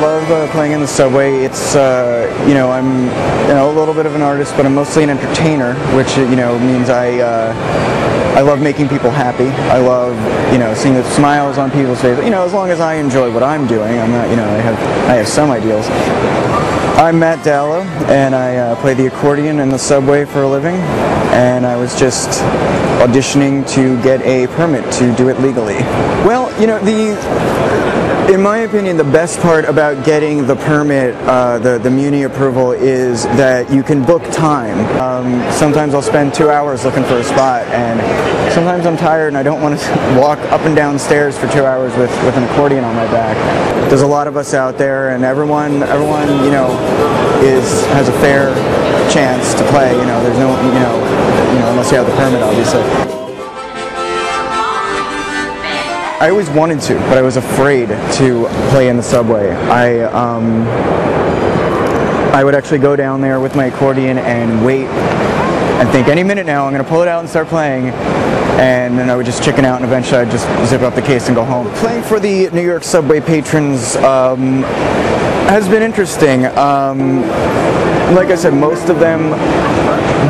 love uh, playing in the subway. It's uh, you know I'm you know a little bit of an artist, but I'm mostly an entertainer, which you know means I uh, I love making people happy. I love you know seeing the smiles on people's faces. You know as long as I enjoy what I'm doing, I'm not you know I have I have some ideals. I'm Matt Dallow, and I uh, play the accordion in the subway for a living. And I was just auditioning to get a permit to do it legally. Well, you know the in my opinion, the best part about getting the permit, uh, the, the MUNY approval, is that you can book time. Um, sometimes I'll spend two hours looking for a spot, and sometimes I'm tired and I don't want to walk up and down stairs for two hours with, with an accordion on my back. There's a lot of us out there, and everyone, everyone, you know, is has a fair chance to play. You know, there's no, you know, you know, unless you have the permit, obviously. I always wanted to, but I was afraid to play in the subway. I um, I would actually go down there with my accordion and wait and think any minute now I'm going to pull it out and start playing and then I would just chicken out and eventually I'd just zip up the case and go home. Playing for the New York subway patrons um, has been interesting. Um, like I said, most of them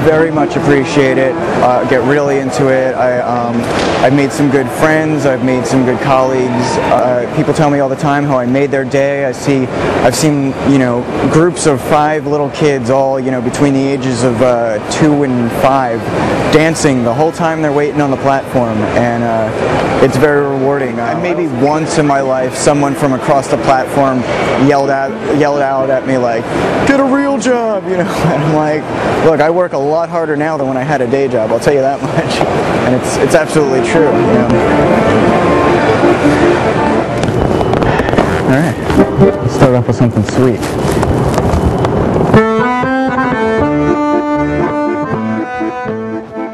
very much appreciate it, uh, get really into it. I, um, I've made some good friends, I've made some good colleagues. Uh, people tell me all the time how I made their day. I see, I've seen, you know, groups of five little kids, all, you know, between the ages of uh, two and five, dancing the whole time they're waiting on the platform, and uh, it's very rewarding. Uh, maybe once in my life, someone from across the platform yelled at, yelled out at me like, "Get a real job," you know, and I'm like, look, I work a lot harder now than when I had a day job. I'll tell you that much, and it's it's absolutely true. You know? All right, let's start off with something sweet. Música